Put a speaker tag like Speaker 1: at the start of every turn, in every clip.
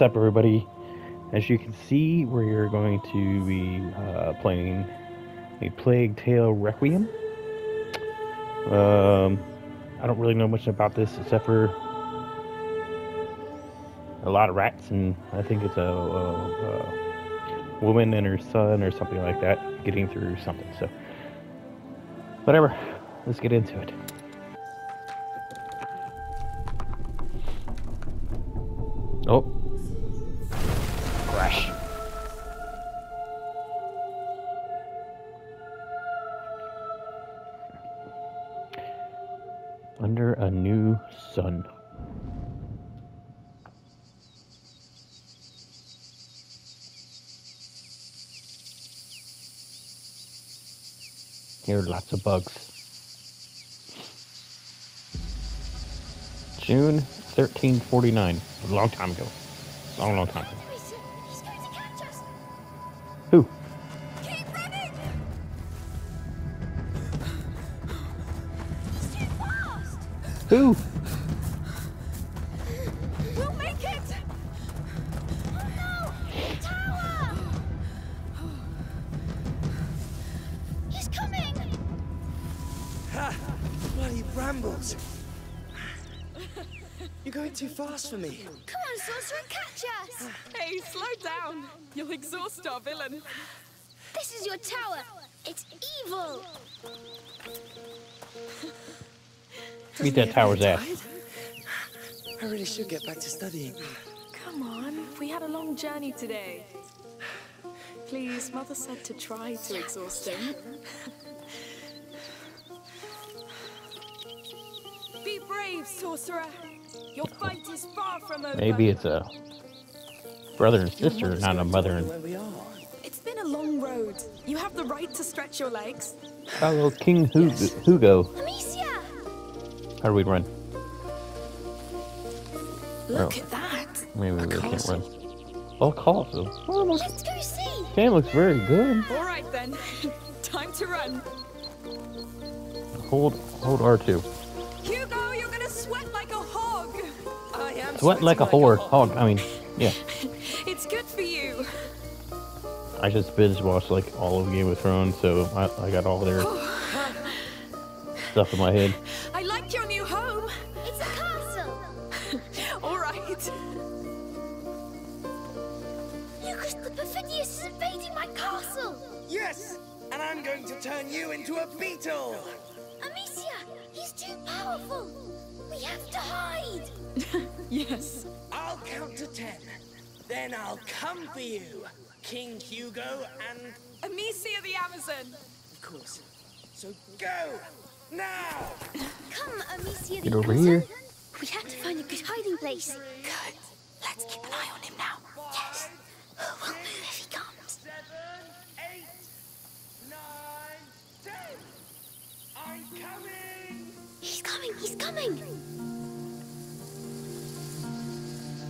Speaker 1: What's up, everybody? As you can see, we're going to be uh, playing a Plague Tale Requiem. Um, I don't really know much about this except for a lot of rats, and I think it's a, a, a woman and her son or something like that getting through something. So, whatever. Let's get into it. Here are lots of bugs. June 1349. A long time ago. Long, long time ago. Who? Who?
Speaker 2: For me.
Speaker 3: Come on, Sorcerer, catch us!
Speaker 4: Hey, slow down. You'll exhaust our villain.
Speaker 3: This is your tower. It's evil.
Speaker 1: Beat that tower's ass.
Speaker 2: I really should get back to studying.
Speaker 4: Come on, we had a long journey today. Please, Mother said to try to exhaust him. Be brave, sorcerer. Your fight is far from over.
Speaker 1: Maybe it's a brother and sister, not a mother and
Speaker 2: Where we.
Speaker 4: It's been a long road. You have the right to stretch your legs.
Speaker 1: fellow King Hu- Hugo.
Speaker 3: Amicia!
Speaker 1: How do we run?
Speaker 4: Look
Speaker 1: Oh.
Speaker 4: at that.
Speaker 1: Maybe we can't run. Oh, castle. Oh, looks,
Speaker 3: Let's go see!
Speaker 1: game looks very good.
Speaker 4: All right then. Time to run.
Speaker 1: Hold, hold R2.
Speaker 4: Hugo, Sweat like a
Speaker 1: whore. Hog. Oh, I mean, yeah.
Speaker 4: It's good for you.
Speaker 1: I just binge watched like all of Game of Thrones, so I, I got all their stuff in my head.
Speaker 4: I like your new home.
Speaker 3: It's a castle!
Speaker 4: All right.
Speaker 3: Lucas the Perfidious is invading my castle!
Speaker 2: Yes! And I'm going to turn you into a beetle!
Speaker 3: Amicia! He's too powerful! We have to hide!
Speaker 4: Yes.
Speaker 2: I'll count to ten. Then I'll come for you, King Hugo, and
Speaker 4: Amicia the Amazon.
Speaker 2: of course. So go! Now!
Speaker 3: Come, Amicia the
Speaker 1: Get over
Speaker 3: Amazon.
Speaker 1: here.
Speaker 3: We have to find a good hiding place.
Speaker 4: Good. Let's keep an eye on him now.
Speaker 3: Yes. We'll move if he comes.
Speaker 2: Seven, eight, nine, ten! I'm coming!
Speaker 3: He's coming, he's coming!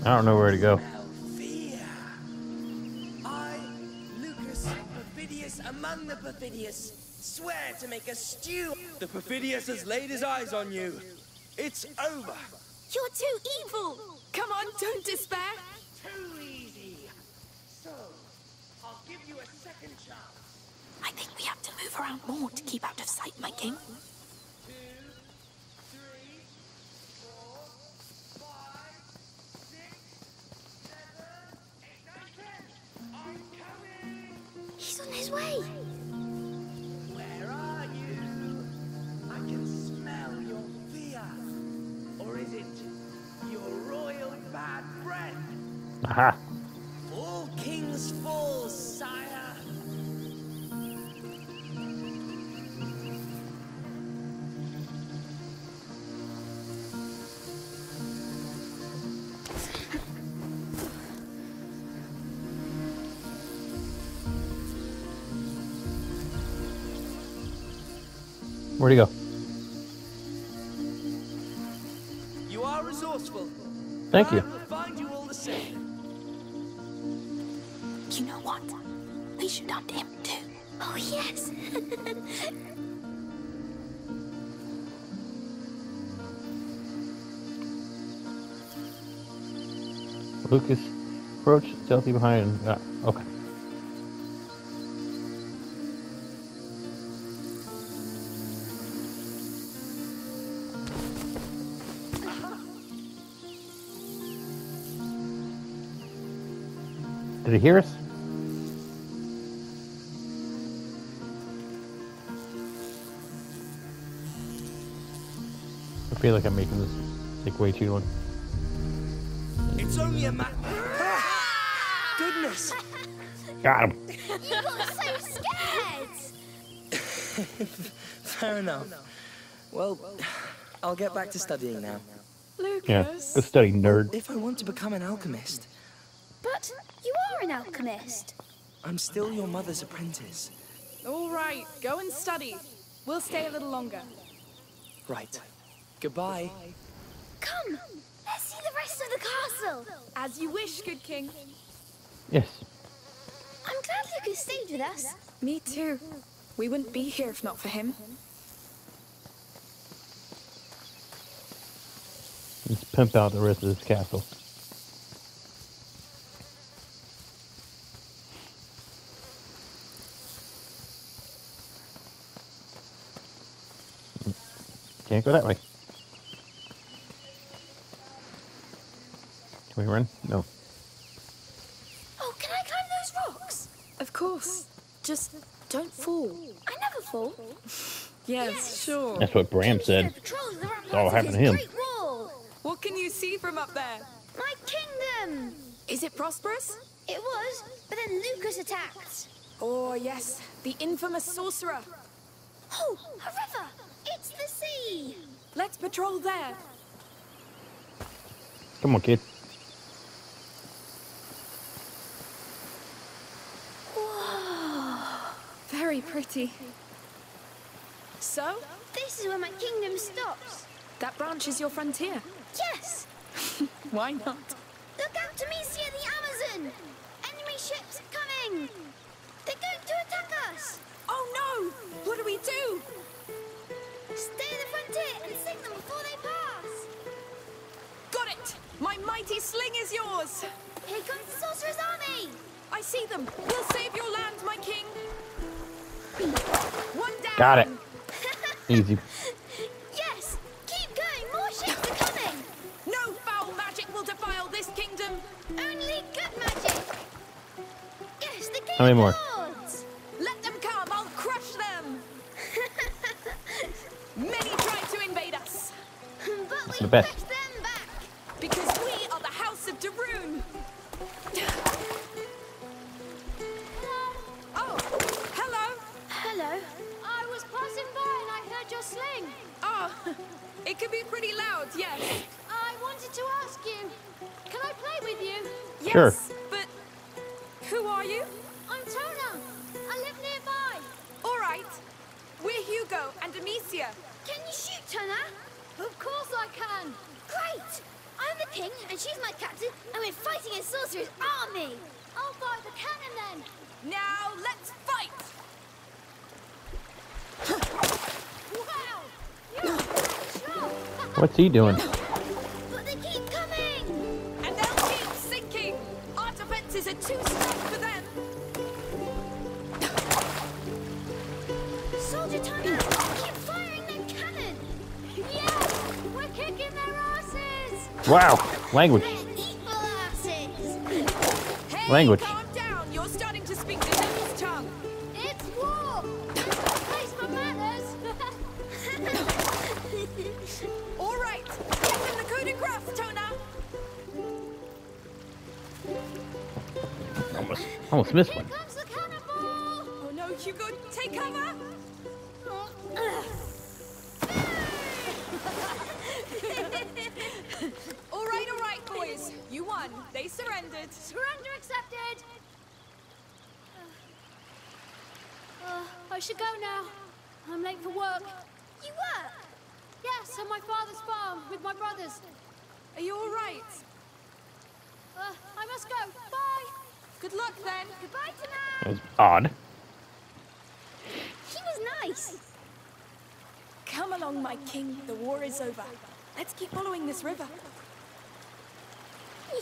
Speaker 1: I don't know where to go.
Speaker 2: Althea! I, Lucas Perfidious among the Perfidious, swear to make a stew. The Perfidious has laid his eyes on you. It's over.
Speaker 3: You're too evil!
Speaker 4: Come on, don't despair.
Speaker 2: Too easy. So, I'll give you a second chance.
Speaker 4: I think we have to move around more to keep out of sight, my king.
Speaker 3: He's way!
Speaker 2: Where are you? I can smell your fear. Or is it your royal bad breath?
Speaker 1: Aha. Where'd he go?
Speaker 2: You are resourceful.
Speaker 1: Thank you.
Speaker 2: I will find you all the same.
Speaker 4: You know what? We should hunt him too.
Speaker 3: Oh, yes!
Speaker 1: Lucas, Approach stealthy behind. Uh, okay. Did he hear us? I feel like I'm making this take way too long.
Speaker 2: It's only a matter. Goodness!
Speaker 1: Got him.
Speaker 3: You got so scared.
Speaker 2: Fair enough. Well, I'll get back to studying now. Lucas.
Speaker 1: Yeah.
Speaker 4: Lucas.
Speaker 1: Go study, nerd.
Speaker 2: If I want to become an alchemist,
Speaker 3: But you are an alchemist.
Speaker 2: I'm still your mother's apprentice.
Speaker 4: All right, go and study. We'll stay a little longer.
Speaker 2: Right. Goodbye.
Speaker 3: Come, let's see the rest of the castle.
Speaker 4: As you wish, good king.
Speaker 1: Yes.
Speaker 3: I'm glad Lucas stayed with us.
Speaker 4: Me too. We wouldn't be here if not for him.
Speaker 1: Let's pimp out the rest of this castle. Can't go that way. Can we run? No.
Speaker 3: Oh, can I climb those rocks?
Speaker 4: Of course. Just don't fall.
Speaker 3: I never fall.
Speaker 4: Yes, sure.
Speaker 1: That's what Bram said.
Speaker 3: Patrols the ramparts
Speaker 1: all happened to him.
Speaker 3: Great wall.
Speaker 4: What can you see from up there?
Speaker 3: My kingdom.
Speaker 4: Is it prosperous?
Speaker 3: It was, but then Lucas attacked.
Speaker 4: Oh, yes. The infamous sorcerer.
Speaker 3: Oh, a river. It's.
Speaker 4: Let's patrol there.
Speaker 1: Come on, kid.
Speaker 4: Very pretty. So,
Speaker 3: This is where my kingdom stops.
Speaker 4: that branch is your frontier.
Speaker 3: Yes.
Speaker 4: Why not?
Speaker 3: Look out to Mesia the Amazon. Enemy ships coming. They're going to attack us.
Speaker 4: Oh no! What do we do?
Speaker 3: Stay at the frontier and sink them before they pass.
Speaker 4: Got it! My mighty sling is yours!
Speaker 3: Here comes the sorcerer's army.
Speaker 4: I see them! We'll save your land, my king! One down!
Speaker 1: Got it. Easy.
Speaker 3: Yes. Keep going. More ships are coming.
Speaker 4: No foul magic will defile this kingdom!
Speaker 3: Only good magic. Yes, the king
Speaker 1: How many more?
Speaker 4: Loud, yes.
Speaker 3: I wanted to ask you, can I play with you?
Speaker 4: Yes,
Speaker 1: Sure.
Speaker 3: Kicking their asses.
Speaker 1: Wow. Language. Language. Almost,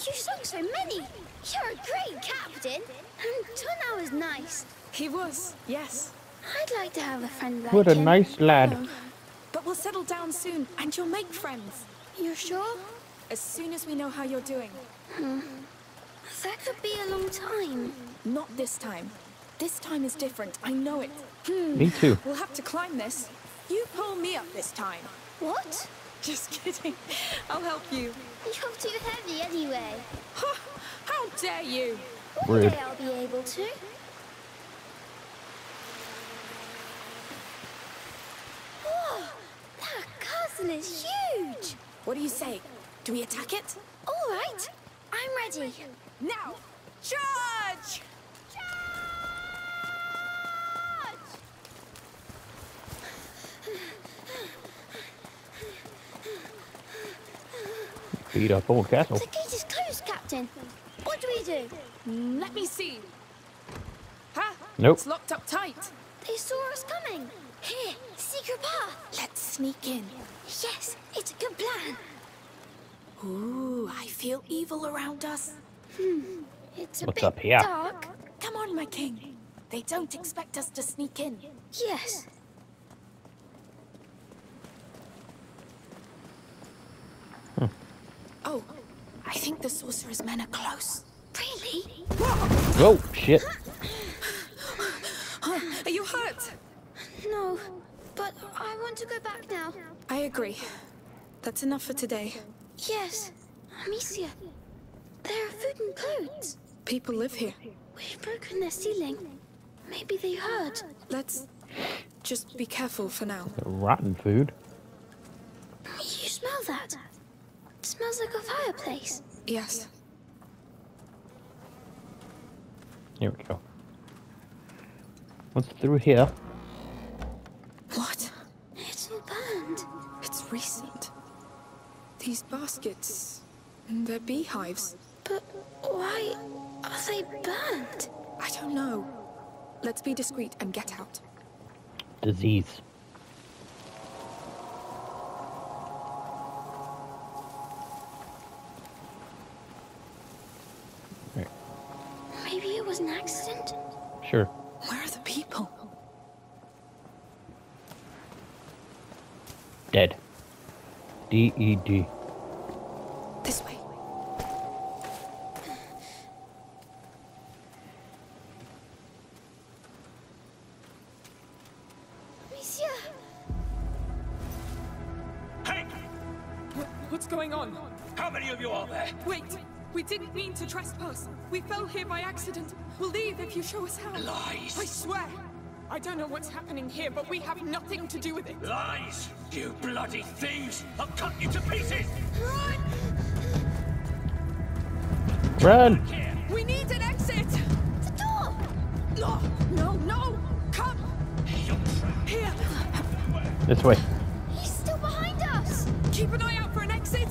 Speaker 4: You
Speaker 3: sung so many. You're a great captain. And Tuna was nice.
Speaker 4: He was, yes.
Speaker 3: I'd like to have a friend like
Speaker 1: What a
Speaker 3: him.
Speaker 1: nice lad.
Speaker 4: Oh. But we'll settle down soon, and you'll make friends.
Speaker 3: You sure?
Speaker 4: As soon as we know how you're doing. Hmm.
Speaker 3: That could be a long time.
Speaker 4: Not this time. This time is different, I know it. Hmm.
Speaker 1: Me too.
Speaker 4: We'll have to climb this. You pull me up this time.
Speaker 3: What?
Speaker 4: Just kidding. I'll help you.
Speaker 3: You're too heavy anyway.
Speaker 4: How dare you?
Speaker 3: One day I'll be able to. Whoa! That castle is huge!
Speaker 4: What do you say? Do we attack it?
Speaker 3: All right, I'm ready.
Speaker 4: Now! Charge!
Speaker 1: Beat up old castle.
Speaker 3: The gate is closed, Captain. What do we do?
Speaker 4: Mm, Let me see. Ha!
Speaker 1: Nope.
Speaker 4: It's locked up tight.
Speaker 3: They saw us coming. Here, secret path.
Speaker 4: Let's sneak in.
Speaker 3: Yes, it's a good plan.
Speaker 4: Ooh, I feel evil around us. Hmm.
Speaker 3: It's a
Speaker 1: What's
Speaker 3: bit
Speaker 1: up here?
Speaker 3: dark.
Speaker 4: Come on, my king. They don't expect us to sneak in.
Speaker 3: Yes.
Speaker 4: Oh, I think the sorcerer's men are close.
Speaker 3: Really?
Speaker 1: Oh, shit.
Speaker 4: Are you hurt?
Speaker 3: No, but I want to go back now.
Speaker 4: I agree. That's enough for today.
Speaker 3: Yes, Amicia. There are food and clothes.
Speaker 4: People live here.
Speaker 3: We've broken their ceiling. Maybe they heard.
Speaker 4: Let's just be careful for now.
Speaker 1: Rotten food.
Speaker 3: You smell that? It smells like a fireplace.
Speaker 4: Yes.
Speaker 1: Here we go. What's through here?
Speaker 4: What?
Speaker 3: It's all burned.
Speaker 4: It's recent. These baskets. They're beehives.
Speaker 3: But why are they burned?
Speaker 4: I don't know. Let's be discreet and get out.
Speaker 1: Disease. Sure.
Speaker 4: Where are the people?
Speaker 1: Dead. D E D.
Speaker 5: show us how.
Speaker 6: Lies.
Speaker 5: I swear! I don't know what's happening here, but we have nothing to do with it.
Speaker 6: Lies! You bloody thieves! I'll cut you to pieces!
Speaker 1: Run!
Speaker 6: Run!
Speaker 5: We need an exit!
Speaker 3: The door!
Speaker 5: No, no, no! Come! Here!
Speaker 1: This way.
Speaker 3: He's still behind us!
Speaker 5: Keep an eye out for an exit!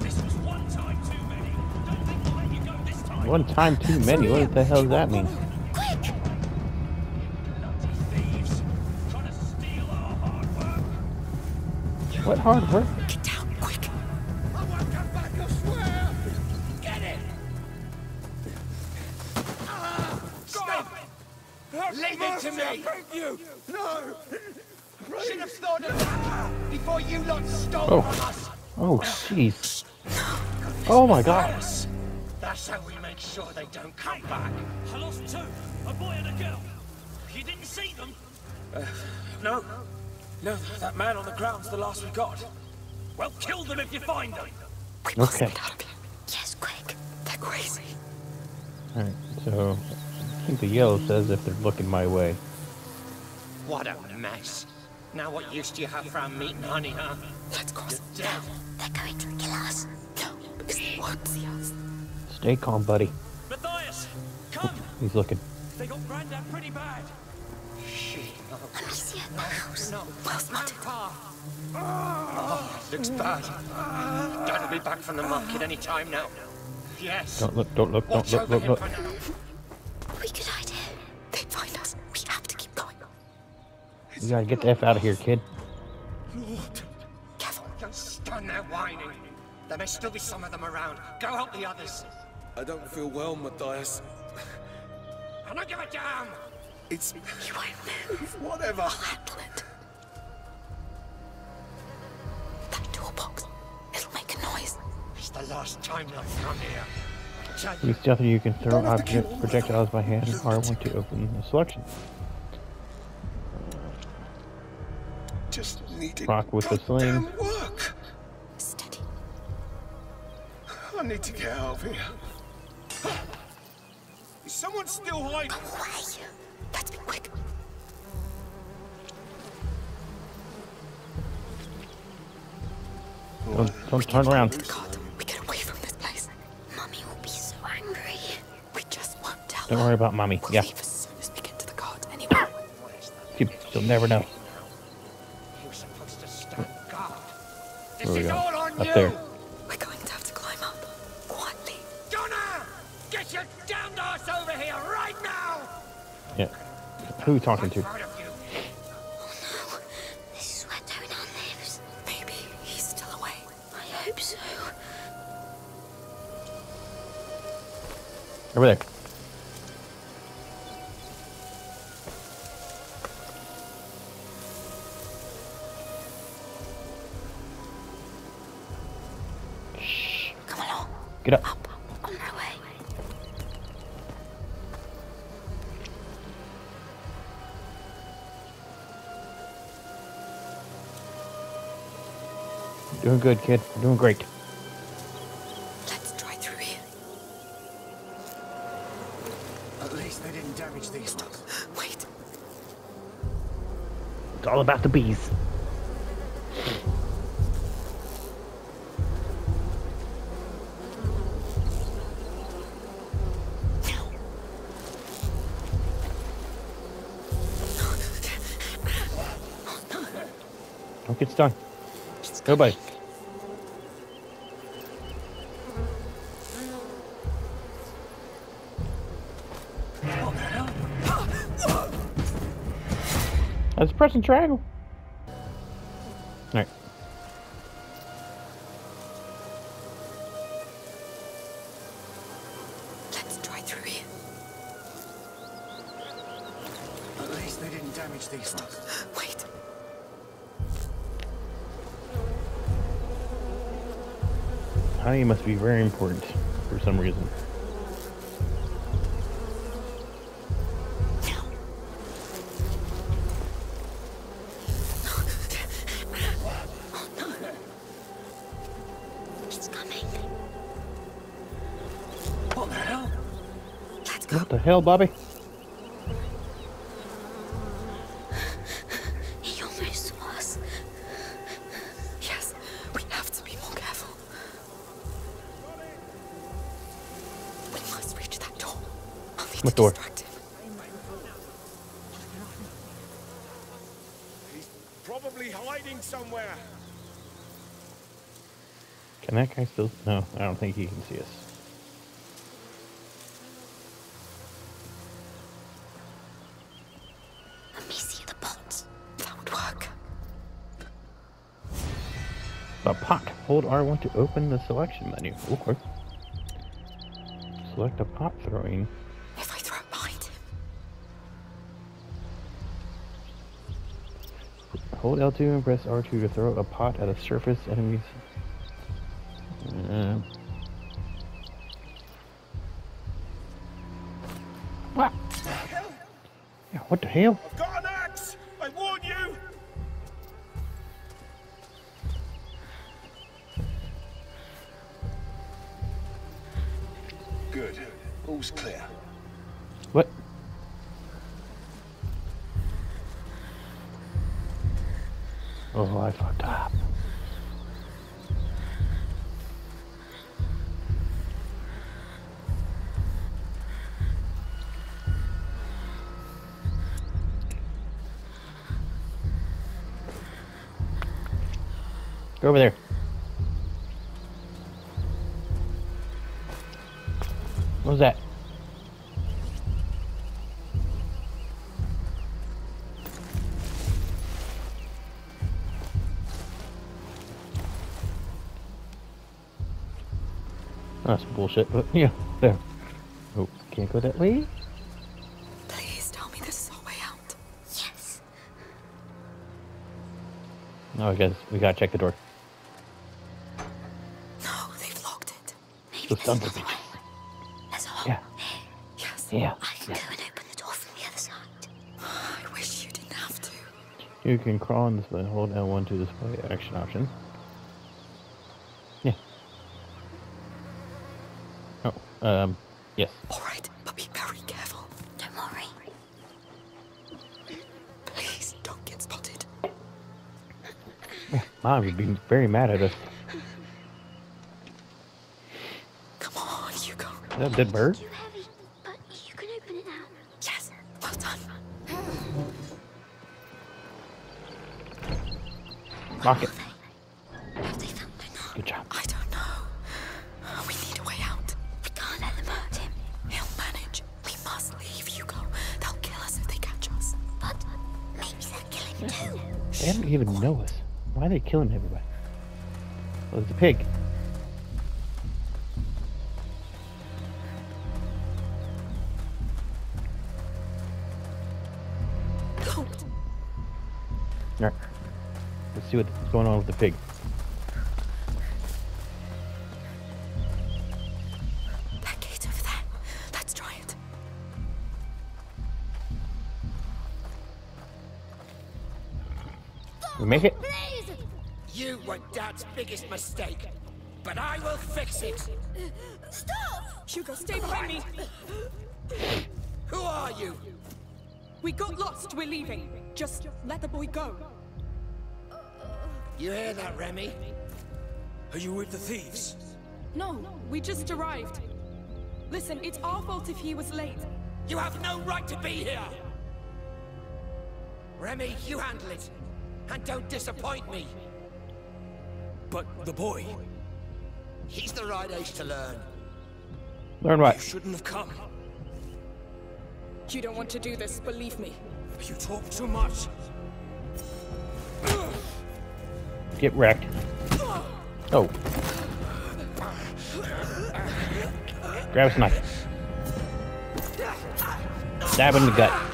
Speaker 6: This was one time too many. Don't think we'll let you go this time.
Speaker 1: One time too many. What the hell does that mean? What hard work?
Speaker 4: Get down, quick.
Speaker 2: I won't come back, I swear! Get it! Stop! it! Leave it to me! you! No! Should have thought of that before you lot stole
Speaker 1: Oh.
Speaker 2: from us!
Speaker 1: Oh, jeez. Oh my god.
Speaker 2: That's how we make sure they don't come back.
Speaker 6: I lost two. A boy and a girl. You didn't see them?
Speaker 2: Uh, no. No, that man on the ground's the last we got.
Speaker 6: Well, kill them if you find them.
Speaker 4: We must
Speaker 1: Okay.
Speaker 4: get out of here.
Speaker 3: Yes, quick.
Speaker 4: They're crazy.
Speaker 1: Alright, so I think the yellow says if they're looking my way.
Speaker 2: What a mess. Now what use do you have for our meat and honey, huh?
Speaker 4: Let's cross.
Speaker 2: Dead.
Speaker 3: They're going to kill us.
Speaker 4: No, because they won't see us.
Speaker 1: Stay calm, buddy.
Speaker 6: Matthias, come.
Speaker 1: He's looking.
Speaker 6: They got Grandad pretty bad.
Speaker 2: Shit.
Speaker 3: Amicia, the house.
Speaker 2: No.
Speaker 4: Well spotted.
Speaker 2: Oh, looks bad. Dad'll be back from the market any time now. Yes.
Speaker 1: Don't look, don't look, don't
Speaker 2: Watch
Speaker 1: look, look, look.
Speaker 3: We could hide here.
Speaker 4: They'd find us. We have to keep going.
Speaker 1: You gotta get the F out of here, kid.
Speaker 2: Lord,
Speaker 4: Careful.
Speaker 2: just stand there whining.
Speaker 7: There may still be some of them around. Go help the others.
Speaker 6: I don't feel well, Matthias.
Speaker 7: I don't give a damn!
Speaker 6: It's
Speaker 5: You won't move.
Speaker 6: whatever.
Speaker 5: I'll handle it. That door box. It'll make a noise.
Speaker 7: It's the last time you'll come here. I tell you,
Speaker 1: Use stealthy, you can throw
Speaker 6: Don't have to kill
Speaker 1: object
Speaker 6: all of
Speaker 1: projectiles by hand. R1 to open the selection.
Speaker 6: Just needed
Speaker 1: Rock with the sling.
Speaker 6: goddamn work.
Speaker 5: Steady.
Speaker 6: I need to get out of here. Is someone still hiding?
Speaker 5: Away. Let's be
Speaker 1: Don't, don't turn around.
Speaker 5: God, we get away from this place.
Speaker 3: Mummy will be so angry.
Speaker 5: We just won't tell
Speaker 1: Don't
Speaker 5: her.
Speaker 1: worry about mommy.
Speaker 5: We'll
Speaker 1: Yeah,
Speaker 5: leave as soon as we get to the guard anyway.
Speaker 1: you- you'll never know.
Speaker 7: you're supposed to stand guard. This
Speaker 1: Where we
Speaker 7: is all on
Speaker 1: Up
Speaker 7: you!
Speaker 1: there.
Speaker 5: We're going to have to climb up. Quietly.
Speaker 7: Donna! Get your damned ass over here right now!
Speaker 1: Yeah. Who are you talking to? Over there. Shh.
Speaker 5: Come along.
Speaker 1: Get up.
Speaker 5: Up.
Speaker 3: On my way.
Speaker 1: Doing good, kid. Doing great.
Speaker 5: Let's try through here.
Speaker 7: At least they didn't damage these ones.
Speaker 5: Wait.
Speaker 1: It's all about the bees. Don't get stung. Go, pressing triangle. Alright.
Speaker 5: Let's try through here.
Speaker 7: At least they didn't damage these ones.
Speaker 5: Wait.
Speaker 1: Honey must be very important for some reason.
Speaker 7: The hell,
Speaker 1: Bobby?
Speaker 3: He almost saw us.
Speaker 5: Yes, we have to be more careful. We must reach that door. I'll need
Speaker 1: What
Speaker 5: to
Speaker 1: door?
Speaker 5: distract him.
Speaker 6: He's probably hiding somewhere.
Speaker 1: Can that guy still? No, I don't think he can see us. Hold R1 to open the selection menu. Okay. Select a pot throwing.
Speaker 5: If I throw it behind him.
Speaker 1: Hold L2 and press R2 to throw a pot at a surface enemy's. Uh, what? Yeah, what the hell?
Speaker 6: All's clear.
Speaker 1: What? Oh, I fucked up. Go over there. Bullshit, but yeah, there. Oh, can't go that way?
Speaker 5: Please tell me this is our way out.
Speaker 3: Yes.
Speaker 1: No, I guess we gotta check the door.
Speaker 5: No, they've locked it.
Speaker 3: Maybe
Speaker 1: The
Speaker 3: there's
Speaker 1: sons
Speaker 3: another way. There's a hole
Speaker 1: Yeah.
Speaker 3: here.
Speaker 5: Yes.
Speaker 1: Yeah.
Speaker 3: I can
Speaker 1: yeah.
Speaker 3: go and open the door from the other side.
Speaker 5: I wish you didn't have to.
Speaker 1: You can crawl and display. Hold L1 to display action options. Oh, um, yes.
Speaker 5: All right, but be very careful.
Speaker 3: Don't worry.
Speaker 5: Please don't get spotted.
Speaker 1: Mom would be very mad at us.
Speaker 5: Come on, Hugo.
Speaker 1: Is that a dead bird?
Speaker 3: Too heavy,
Speaker 5: know us.
Speaker 1: Why are they killing everybody? Well, it's a pig. Alright. Let's see what's going on with the pig.
Speaker 7: Biggest mistake, but I will fix it.
Speaker 3: Stop!
Speaker 4: Hugo, stay behind me.
Speaker 7: Who are you?
Speaker 4: We got lost. We're leaving. Just let the boy go.
Speaker 7: You hear that, Remy? Are you with the thieves?
Speaker 4: No, we just arrived. Listen, it's our fault if he was late.
Speaker 7: You have no right to be here! Remy, you handle it. And don't disappoint me. But the boy... He's the right age to learn.
Speaker 1: Learn what?
Speaker 7: You
Speaker 1: what?
Speaker 7: shouldn't have come.
Speaker 4: You don't want to do this, believe me.
Speaker 7: You talk too much.
Speaker 1: Get wrecked. Oh. Grab his knife. Stab him in the gut.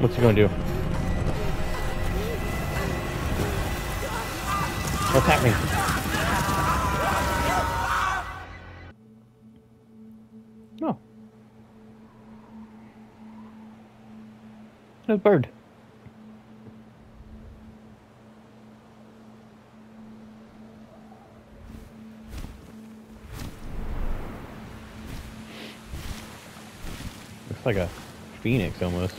Speaker 1: What's he gonna do? What's happening? No. No bird. Looks like a phoenix almost.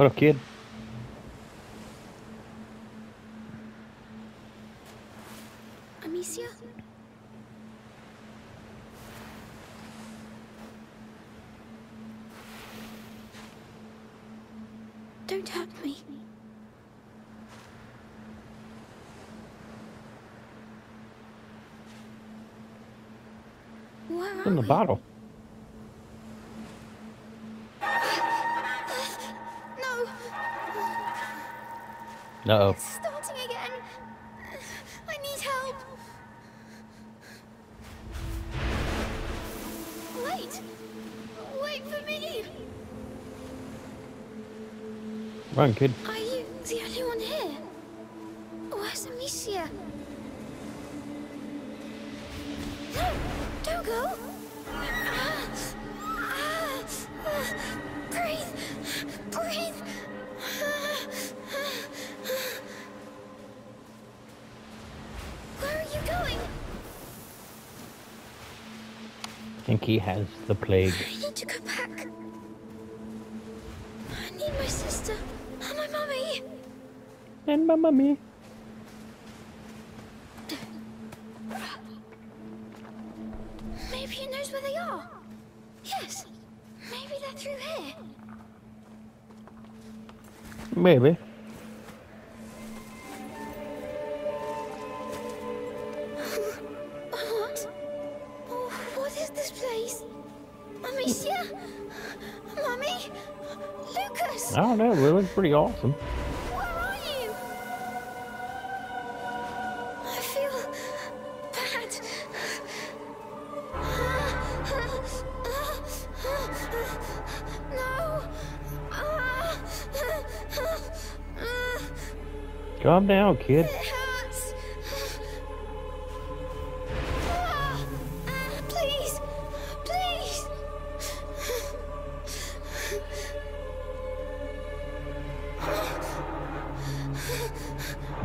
Speaker 1: What up, kid?
Speaker 3: Ah, breathe! Breathe! Where are you going?
Speaker 1: I think he has the plague.
Speaker 3: I need to go back. I need my sister and my mummy.
Speaker 1: And my mummy. Lucas?
Speaker 3: I don't know. It looks pretty awesome. Calm down, kid.
Speaker 1: It hurts. Please. Please.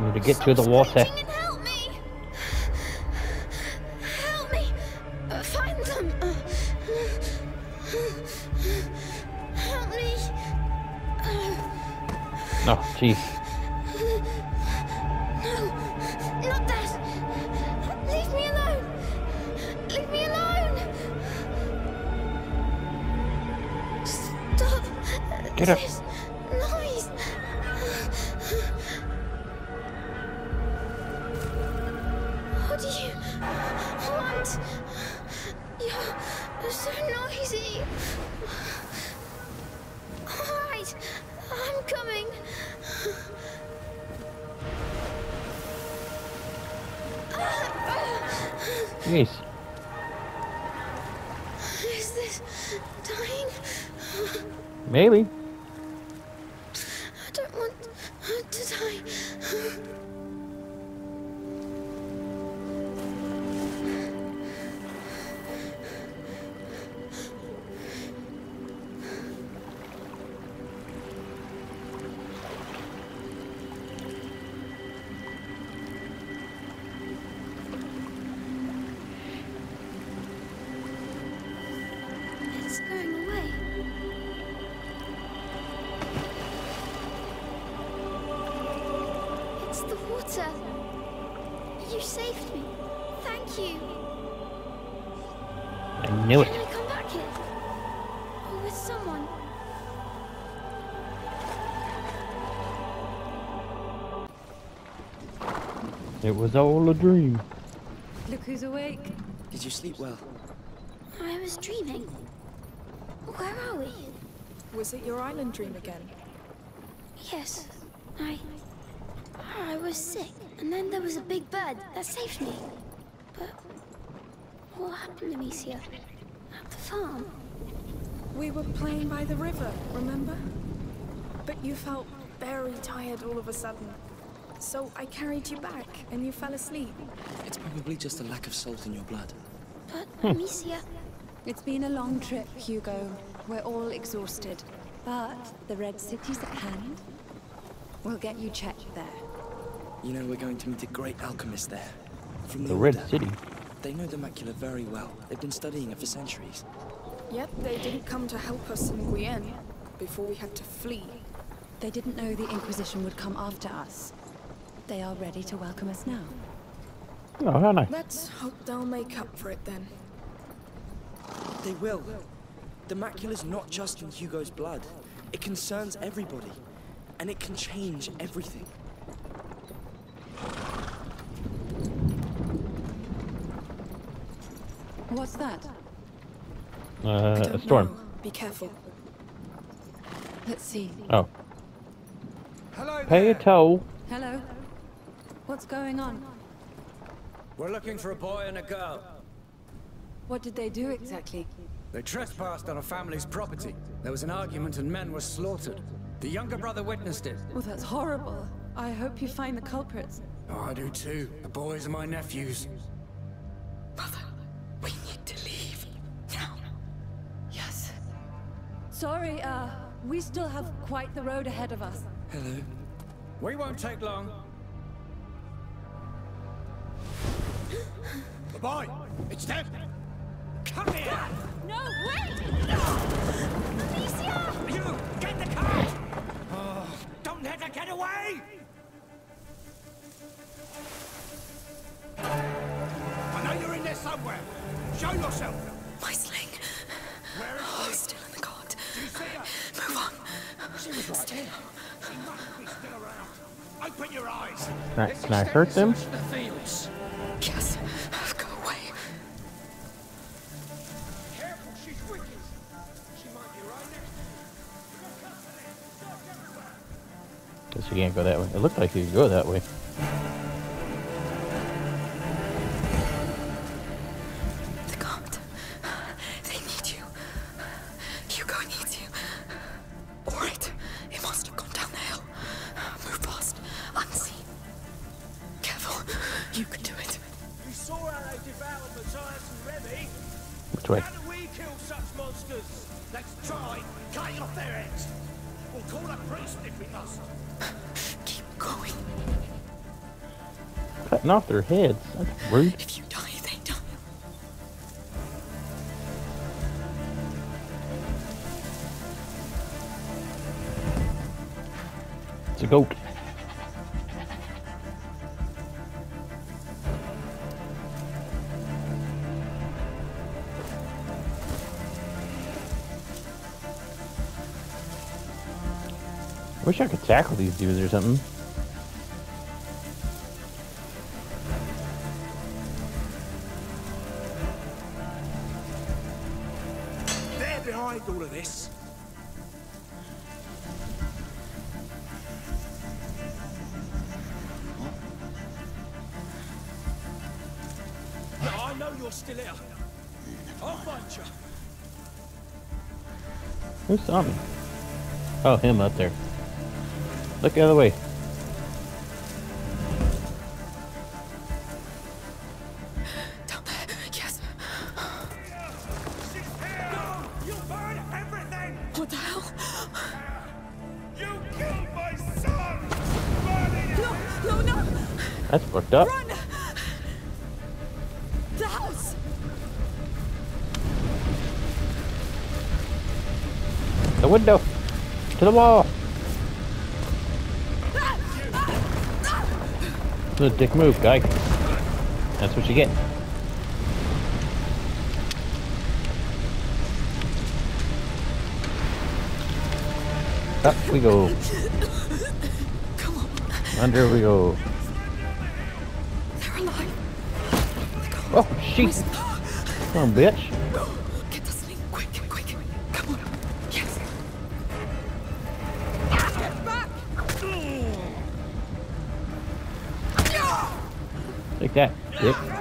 Speaker 3: You need to get to the water.
Speaker 1: help me. Help me. Uh, Find them. Uh, Help me.
Speaker 3: Oh, jeez.
Speaker 1: With someone?
Speaker 3: It was all a dream.
Speaker 8: Look who's awake.
Speaker 2: Did you sleep well?
Speaker 1: I was dreaming. Where are we?
Speaker 4: Was it your island dream again?
Speaker 1: Yes. I. I was sick, and then there was a big bird that saved me. But. What happened to Amicia? At the farm?
Speaker 4: We were playing by the river, remember? But you felt very tired all of a sudden. So I carried you back, and you fell asleep.
Speaker 2: It's probably just a lack of salt in your blood.
Speaker 1: But
Speaker 3: Hmm.
Speaker 1: Amicia.
Speaker 8: It's been a long trip, Hugo. We're all exhausted. But the Red City's at hand. We'll get you checked there.
Speaker 2: You know, we're going to meet a great alchemist there. From the,
Speaker 3: The Red City.
Speaker 2: They know the macula very well. They've been studying it for centuries.
Speaker 4: Yet they didn't come to help us in Guyenne before we had to flee.
Speaker 8: They didn't know the Inquisition would come after us. They are ready to welcome us now.
Speaker 3: Oh, how nice.
Speaker 4: Let's hope they'll make up for it then.
Speaker 2: They will. The macula's not just in Hugo's blood. It concerns everybody. And it can change everything.
Speaker 8: What's that?
Speaker 3: Uh, a storm.
Speaker 4: know. Be careful.
Speaker 8: Let's see.
Speaker 3: Oh,
Speaker 7: Hello
Speaker 3: pay a toll.
Speaker 8: Hello? What's going on?
Speaker 7: We're looking for a boy and a girl.
Speaker 8: What did they do exactly?
Speaker 7: They trespassed on a family's property. There was an argument and men were slaughtered. The younger brother witnessed it.
Speaker 8: Oh, that's horrible. I hope you find the culprits.
Speaker 7: Oh, I do too. The boys are my nephews.
Speaker 8: Sorry, uh, we still have quite the road ahead of us.
Speaker 2: Hello.
Speaker 7: We won't take long. The boy! It's them! Come here!
Speaker 8: No, wait!
Speaker 1: Amicia!
Speaker 7: You! Get the car! Oh, don't let her get away! I know you're in there somewhere. Show yourself.
Speaker 4: My sling.
Speaker 7: Where is
Speaker 4: Oh,
Speaker 7: she?
Speaker 4: still in the cart.
Speaker 7: Do you see her?
Speaker 4: Move on.
Speaker 7: She was right
Speaker 4: Stay
Speaker 7: there. must be still around. Open your eyes.
Speaker 1: Can I, can I hurt them?
Speaker 7: the.
Speaker 5: Yes, go away.
Speaker 7: Careful, she's wicked. She might be right next to you.
Speaker 1: Guess you can't go that way. It looked like you could go that way.
Speaker 7: Off their heads.
Speaker 1: That's rude.
Speaker 5: If you die, they die.
Speaker 1: It's a goat. Wish I could tackle these dudes or something. Oh, him up there. Look the other way.
Speaker 5: Down there. Yes.
Speaker 2: You burn everything!
Speaker 5: What the hell?
Speaker 2: You killed my son!
Speaker 5: No, no, no!
Speaker 1: That's fucked up.
Speaker 5: Run! The house!
Speaker 1: The window. To the wall. The dick move, guy. That's what you get. Up we go.
Speaker 5: Come on.
Speaker 1: Under we go.
Speaker 5: They're alive.
Speaker 1: Oh, shit. Come on, bitch. Take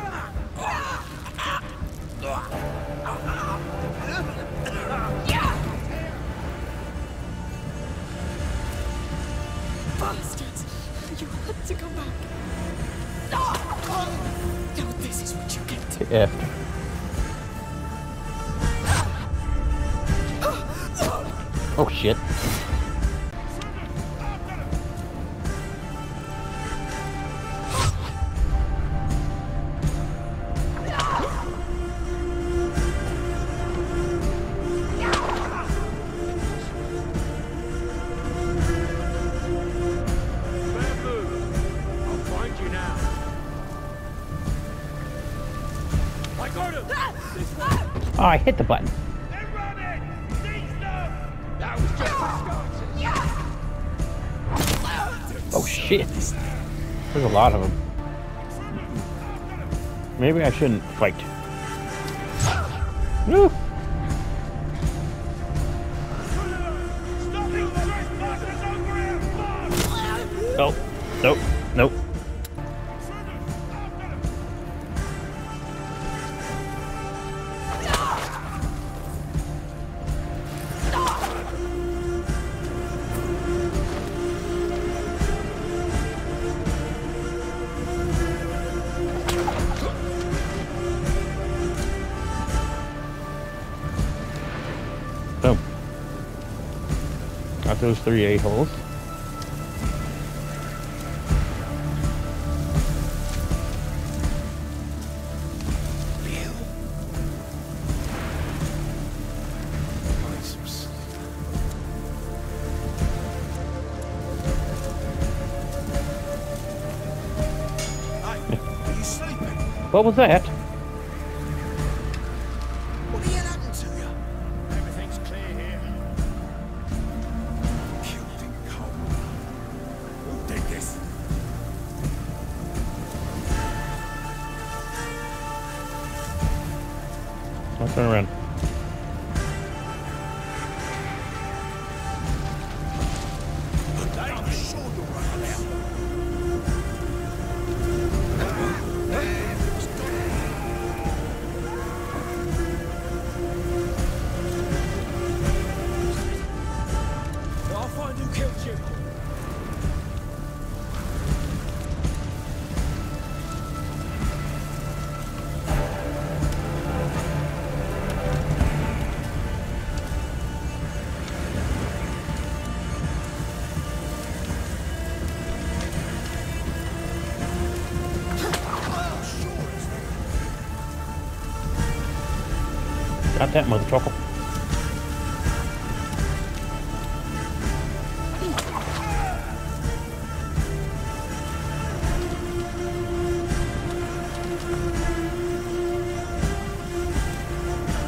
Speaker 1: Oh,
Speaker 2: I
Speaker 1: hit the button. Oh shit. There's a lot of them. Maybe I shouldn't fight. Woo. Those a-holes.
Speaker 7: Hey, are you sleeping?
Speaker 1: What was that? Turn around. That, mother.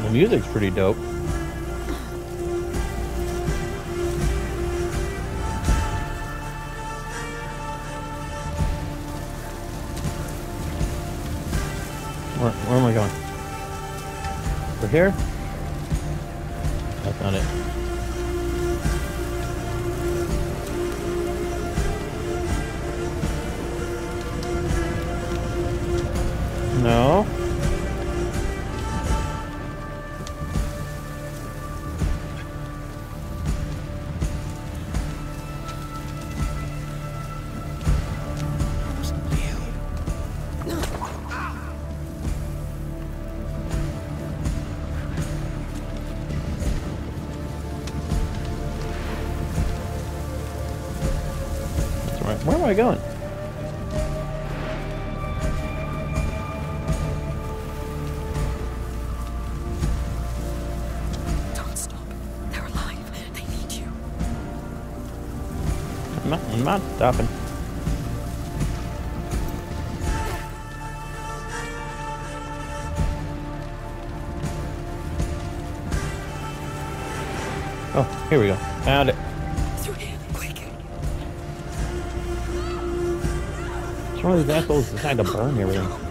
Speaker 1: The music's pretty dope. Where, where am I going? Over here? Stopping. Oh, here we go. Found it. It's one of these assholes decide to burn everything.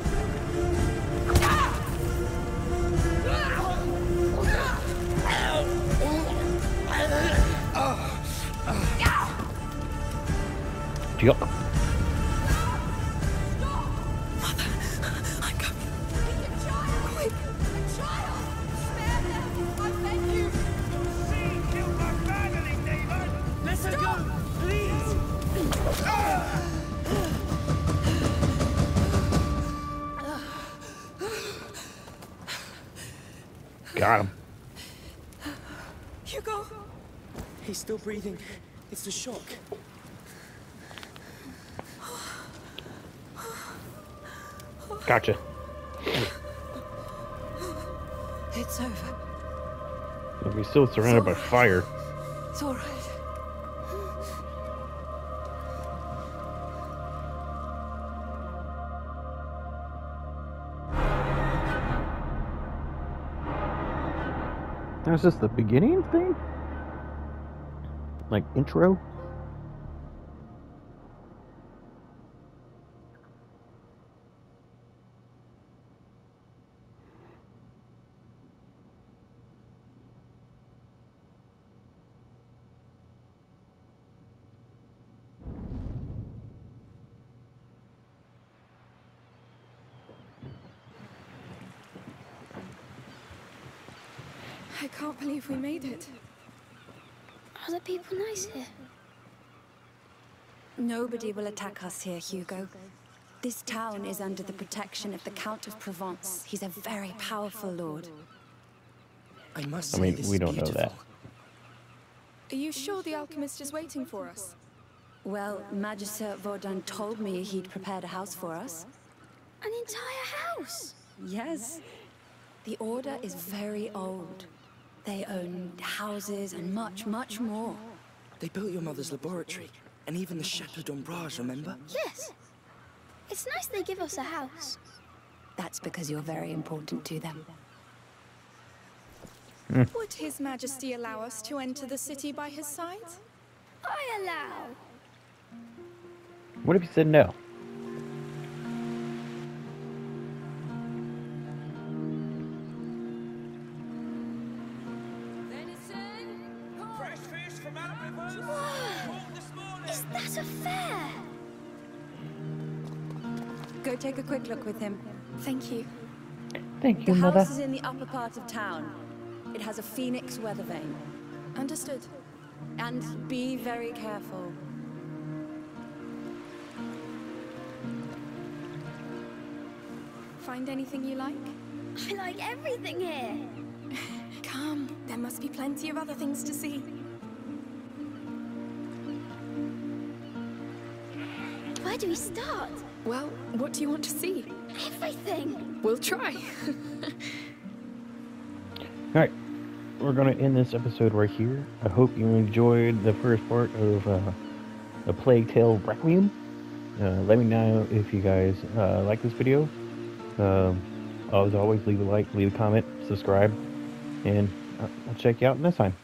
Speaker 2: Please.
Speaker 1: Got him.
Speaker 5: Hugo.
Speaker 2: He's still breathing. It's the shock.
Speaker 1: Gotcha.
Speaker 8: It's over.
Speaker 1: But we're still surrounded by fire.
Speaker 8: It's all right.
Speaker 1: That's just the beginning thing? Like intro?
Speaker 4: I can't believe we made it.
Speaker 3: Are the people nice here?
Speaker 8: Nobody will attack us here, Hugo. This town is under the protection of the Count of Provence. He's a very powerful lord.
Speaker 2: I must
Speaker 1: I mean,
Speaker 2: this
Speaker 1: we don't know that.
Speaker 4: Are you sure the alchemist is waiting for us?
Speaker 8: Well, Magister Vaudin told me he'd prepared a house for us.
Speaker 3: An entire house?
Speaker 8: Yes. The Order is very old. They own houses and much, much more.
Speaker 2: They built your mother's laboratory, and even the Chateau d'Ombrage, remember?
Speaker 3: Yes. It's nice they give us a house.
Speaker 8: That's because you're very important to them. Hmm.
Speaker 4: Would His Majesty allow us to enter the city by his side?
Speaker 3: I allow.
Speaker 1: What if you said no?
Speaker 8: Quick look with him.
Speaker 4: Thank you.
Speaker 1: Thank
Speaker 8: The
Speaker 1: you, mother.
Speaker 8: house is in the upper part of town. It has a phoenix weather vane.
Speaker 4: Understood.
Speaker 8: And be very careful.
Speaker 4: Find anything you like?
Speaker 3: I like everything here.
Speaker 4: Come, there must be plenty of other things to see.
Speaker 3: Where do we start?
Speaker 4: Well, what do you want to see?
Speaker 3: Everything.
Speaker 4: We'll try.
Speaker 1: All right, we're gonna end this episode right here. I hope you enjoyed the first part of uh, the Plague Tale Requiem. Uh, let me know if you guys uh, like this video. Um, as always, leave a like, leave a comment, subscribe, and uh, I'll check you out next time.